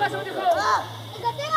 場所でこう。